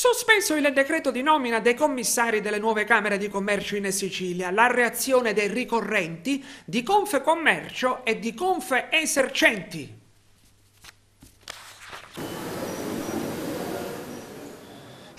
Sospeso il decreto di nomina dei commissari delle nuove Camere di Commercio in Sicilia, la reazione dei ricorrenti di Confecommercio e di Confe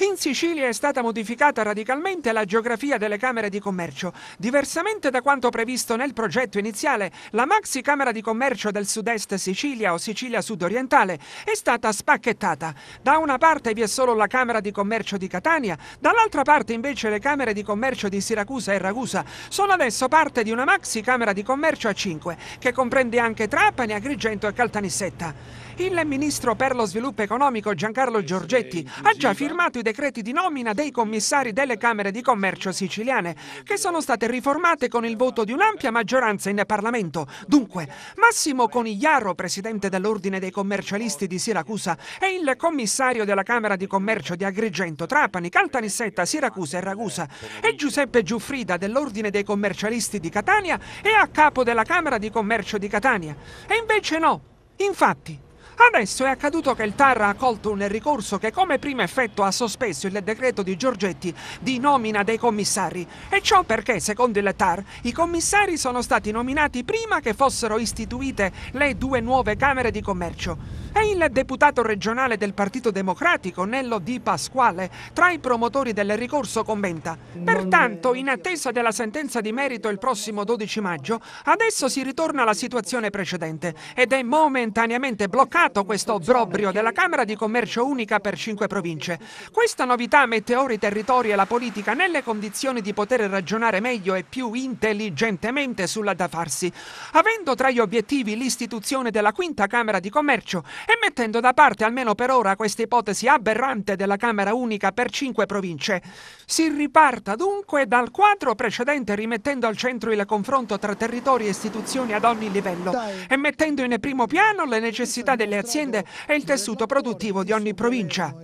In Sicilia è stata modificata radicalmente la geografia delle Camere di Commercio. Diversamente da quanto previsto nel progetto iniziale, la Maxi Camera di Commercio del Sud-Est Sicilia o Sicilia Sud-Orientale è stata spacchettata. Da una parte vi è solo la Camera di Commercio di Catania, dall'altra parte invece le Camere di Commercio di Siracusa e Ragusa sono adesso parte di una Maxi Camera di Commercio a 5, che comprende anche Trapani, Agrigento e Caltanissetta. Il ministro per lo sviluppo economico Giancarlo Giorgetti ha già firmato i decreti di nomina dei commissari delle Camere di Commercio siciliane, che sono state riformate con il voto di un'ampia maggioranza in Parlamento. Dunque, Massimo Conigliaro, presidente dell'Ordine dei commercialisti di Siracusa, e il commissario della Camera di Commercio di Agrigento, Trapani, Caltanissetta, Siracusa e Ragusa, e Giuseppe Giuffrida dell'Ordine dei commercialisti di Catania e a capo della Camera di Commercio di Catania. E invece no. Infatti, Adesso è accaduto che il TAR ha accolto un ricorso che come primo effetto ha sospeso il decreto di Giorgetti di nomina dei commissari. E ciò perché, secondo il TAR, i commissari sono stati nominati prima che fossero istituite le due nuove Camere di Commercio. E il deputato regionale del Partito Democratico, Nello Di Pasquale, tra i promotori del ricorso commenta. Pertanto, in attesa della sentenza di merito il prossimo 12 maggio, adesso si ritorna alla situazione precedente ed è momentaneamente bloccato questo obbrobrio della Camera di Commercio unica per cinque province. Questa novità mette ora i territori e la politica nelle condizioni di poter ragionare meglio e più intelligentemente sulla da farsi, avendo tra gli obiettivi l'istituzione della quinta Camera di Commercio e mettendo da parte almeno per ora questa ipotesi aberrante della Camera unica per cinque province. Si riparta dunque dal quadro precedente rimettendo al centro il confronto tra territori e istituzioni ad ogni livello Dai. e mettendo in primo piano le necessità delle aziende e il tessuto produttivo di ogni provincia.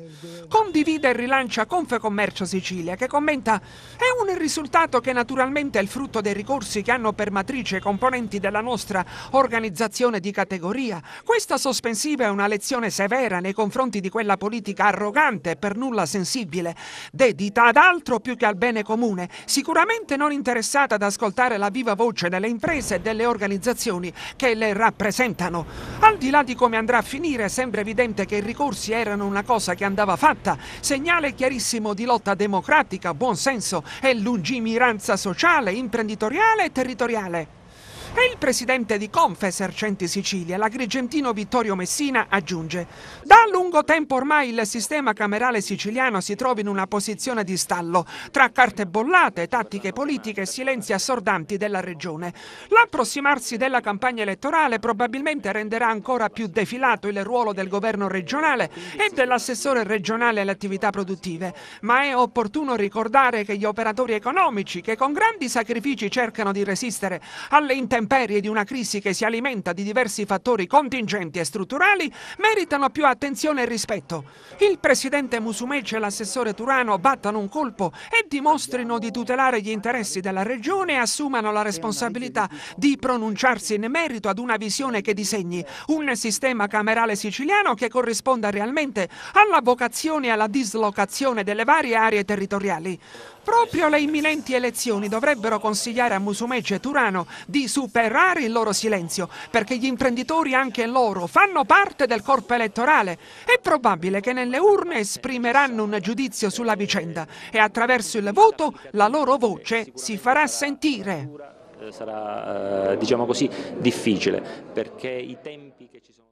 Condivide e rilancia Confecommercio Sicilia che commenta è un risultato che naturalmente è il frutto dei ricorsi che hanno per matrice componenti della nostra organizzazione di categoria. Questa sospensiva è una lezione severa nei confronti di quella politica arrogante e per nulla sensibile, dedita ad altro più che al bene comune, sicuramente non interessata ad ascoltare la viva voce delle imprese e delle organizzazioni che le rappresentano. Al di là di come andrà a finire, sembra evidente che i ricorsi erano una cosa che andava fatta, segnale chiarissimo di lotta democratica, buon senso e lungimiranza sociale, imprenditoriale e territoriale. E il presidente di Confesercenti Sicilia, l'agrigentino Vittorio Messina, aggiunge Da lungo tempo ormai il sistema camerale siciliano si trova in una posizione di stallo, tra carte bollate, tattiche politiche e silenzi assordanti della regione. L'approssimarsi della campagna elettorale probabilmente renderà ancora più defilato il ruolo del governo regionale e dell'assessore regionale alle attività produttive, ma è opportuno ricordare che gli operatori economici, che con grandi sacrifici cercano di resistere alle intemperie intemperie di una crisi che si alimenta di diversi fattori contingenti e strutturali meritano più attenzione e rispetto. Il presidente Musumeci e l'assessore Turano battano un colpo e dimostrino di tutelare gli interessi della regione e assumano la responsabilità di pronunciarsi in merito ad una visione che disegni un sistema camerale siciliano che corrisponda realmente alla vocazione e alla dislocazione delle varie aree territoriali. Proprio le imminenti elezioni dovrebbero consigliare a Musumeci e Turano di superare il loro silenzio, perché gli imprenditori anche loro fanno parte del corpo elettorale. È probabile che nelle urne esprimeranno un giudizio sulla vicenda e attraverso il voto la loro voce si farà sentire. Sarà, eh, diciamo così, difficile perché i tempi che ci sono